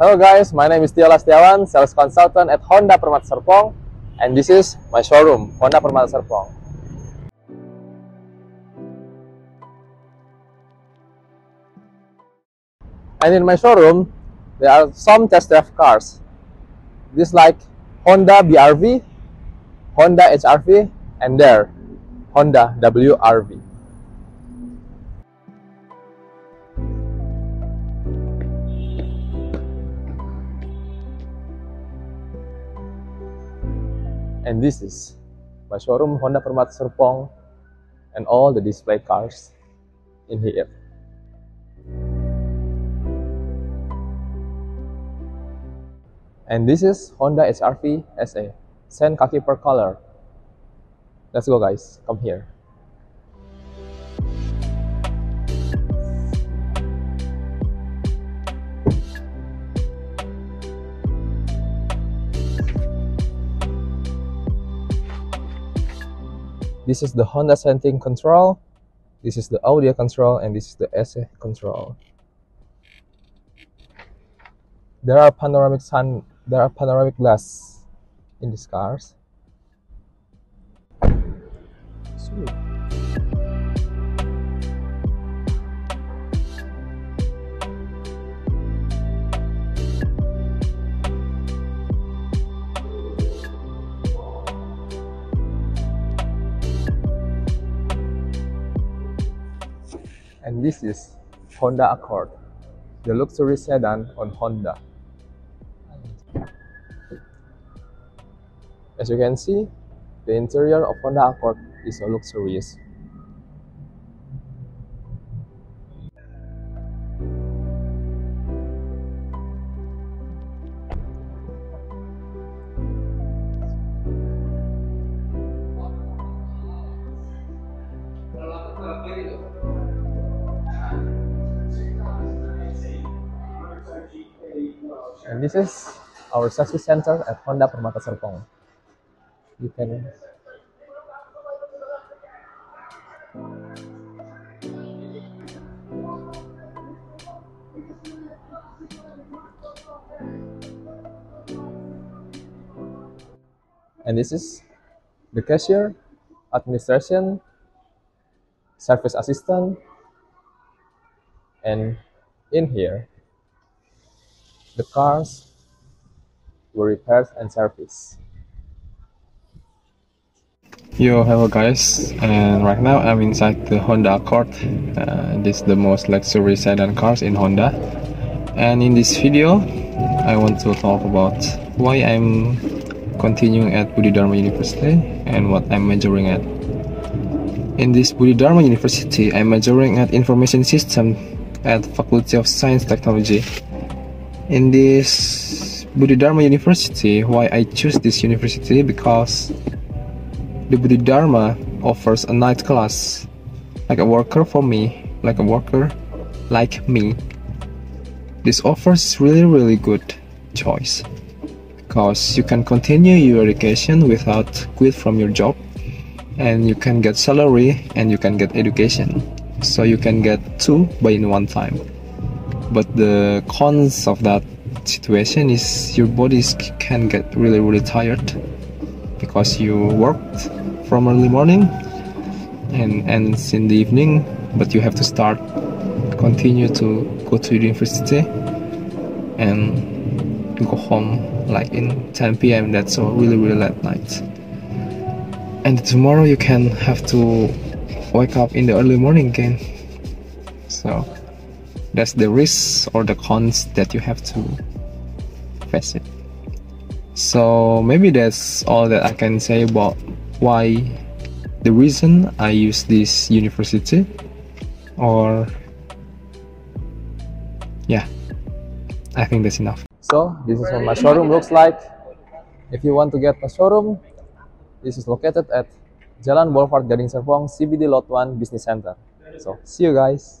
Hello guys, my name is Tio Lastiawan, sales consultant at Honda Permata Serpong, and this is my showroom, Honda Permata Serpong. And in my showroom, there are some test drive cars. This like Honda BRV, Honda HRV, and there, Honda WRV. And this is my showroom Honda Permata Serpong and all the display cars in here. And this is Honda HRV SA, sand khaki pearl color. Let's go guys, come here. This is the Honda Sensing control. This is the audio control and this is the SA control. There are panoramic sun there are panoramic glass in these cars. Sweet. And this is Honda Accord, the luxury sedan on Honda. As you can see, the interior of Honda Accord is so luxurious. And this is our service center at Honda Permata Serpong. You can and this is the cashier, administration, service assistant, and in here the cars were repaired and serviced. Yo, hello guys, and right now I'm inside the Honda Accord. Uh, this is the most luxury sedan cars in Honda. And in this video, I want to talk about why I'm continuing at Buddhi Dharma University and what I'm majoring at. In this Buddhi Dharma University, I'm majoring at Information System at Faculty of Science Technology. In this Buddhi Dharma University, why I choose this university? Because the Buddhi Dharma offers a night class, like a worker for me, like a worker like me. This offers really really good choice because you can continue your education without quit from your job and you can get salary and you can get education. So you can get two by in one time but the cons of that situation is your body can get really really tired because you worked from early morning and ends in the evening but you have to start continue to go to university and go home like in 10 p.m. That's a really really late night. And tomorrow you can have to wake up in the early morning again. So that's the risks or the cons that you have to face it. So maybe that's all that I can say about why the reason I use this university or yeah I think that's enough. So this is what my showroom looks like. If you want to get a showroom, this is located at Jalan Boulevard Gading Serpong, CBD Lot 1 Business Center. So see you guys.